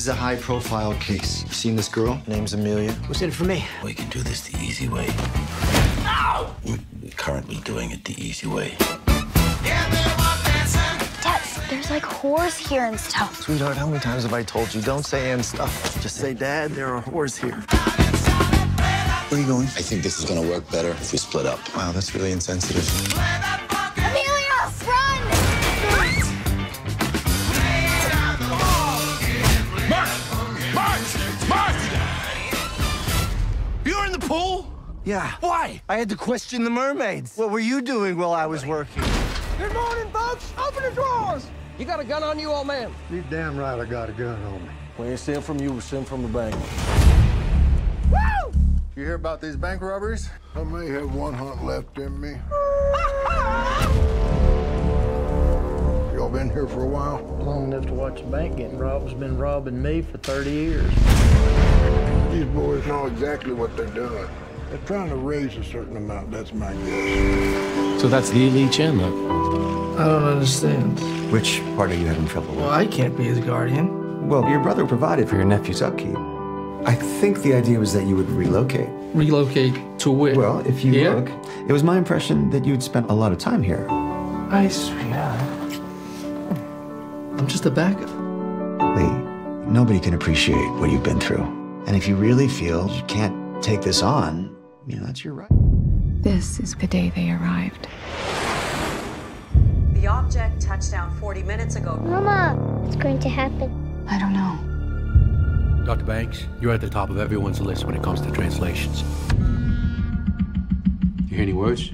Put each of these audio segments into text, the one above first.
is a high profile case. You seen this girl? Name's Amelia. What's in it for me? We can do this the easy way. We're currently doing it the easy way. Dad, there's like whores here and stuff. Sweetheart, how many times have I told you don't say and stuff? Just say, Dad, there are whores here. Where are you going? I think this is gonna work better if we split up. Wow, that's really insensitive. Yeah. Why? I had to question the mermaids. What were you doing while I was working? Good morning, folks. Open the drawers. You got a gun on you, old man? You damn right I got a gun on me. We ain't stealing from you, we're stealing from the bank. Woo! You hear about these bank robberies? I may have one hunt left in me. Y'all been here for a while? Long enough to watch a bank getting robbed has been robbing me for 30 years. These boys know exactly what they're doing. They're trying to raise a certain amount, that's my guess. So that's the Lee Chandler. I don't understand. Which part are you having trouble with? Well, I can't be his guardian. Well, your brother provided for your nephew's upkeep. I think the idea was that you would relocate. Relocate to where? Well, if you Here? look, it was my impression that you'd spent a lot of time here. I swear. I'm just a backup. Lee, nobody can appreciate what you've been through. And if you really feel you can't take this on, you know, that's your right. This is the day they arrived. The object touched down 40 minutes ago. Mama, what's going to happen? I don't know. Dr. Banks, you're at the top of everyone's list when it comes to translations. You hear any words?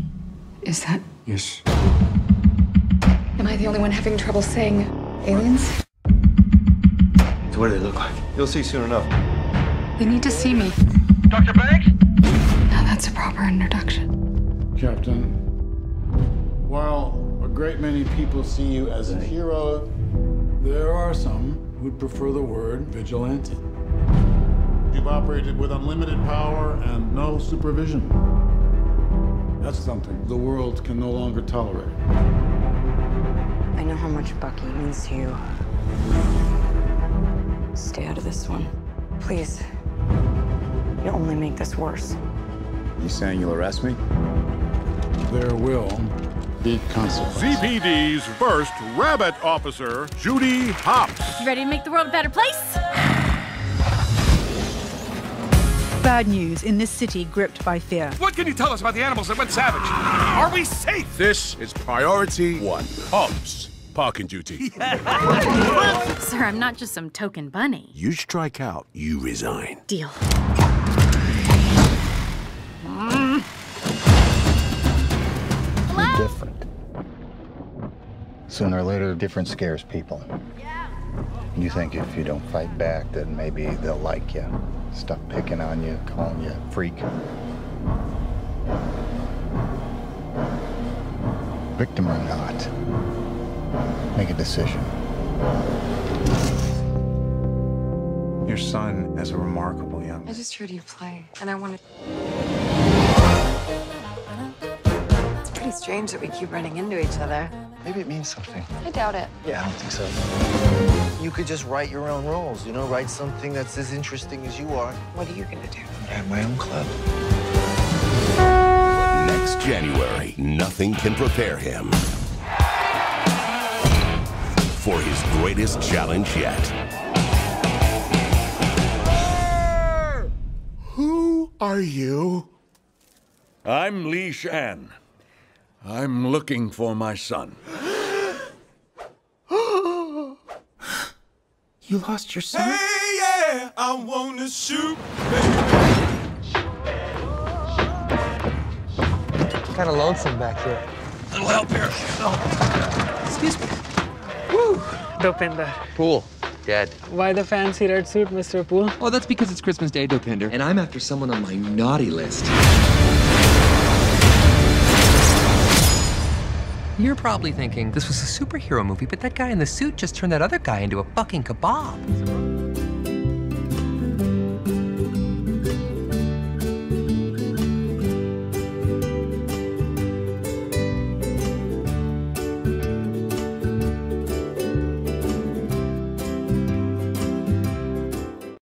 Is that. Yes. Am I the only one having trouble saying aliens? So what do they look like? You'll see soon enough. They need to see me. Dr. Banks? Introduction. Captain, while a great many people see you as a hero, there are some who'd prefer the word vigilante. You've operated with unlimited power and no supervision. That's something the world can no longer tolerate. I know how much Bucky means to you. Stay out of this one. Please. You'll only make this worse. You saying you'll arrest me? There will be consequences. ZPD's first rabbit officer, Judy Hopps. You ready to make the world a better place? Bad news in this city gripped by fear. What can you tell us about the animals that went savage? Are we safe? This is priority one. Hopps, parking duty. Sir, I'm not just some token bunny. you strike out, you resign. Deal. Sooner or later, different scares people. You think if you don't fight back, then maybe they'll like you. Stop picking on you, calling you a freak. Victim or not, make a decision. Your son is a remarkable young Man. I just heard you play, and I wanted. It's pretty strange that we keep running into each other. Maybe it means something. I doubt it. Yeah, I don't think so. You could just write your own rules, you know, write something that's as interesting as you are. What are you gonna do? I have my own club. Next January, nothing can prepare him for his greatest challenge yet. Who are you? I'm Li Shan. I'm looking for my son. You lost your son? Hey, yeah, I wanna shoot. Kind of lonesome back here. Little help here. Excuse me. Woo! Dopinder. Pool. Dead. Why the fancy red suit, Mr. Pool? Oh, that's because it's Christmas Day, Dopinder. And I'm after someone on my naughty list. You're probably thinking this was a superhero movie, but that guy in the suit just turned that other guy into a fucking kebab.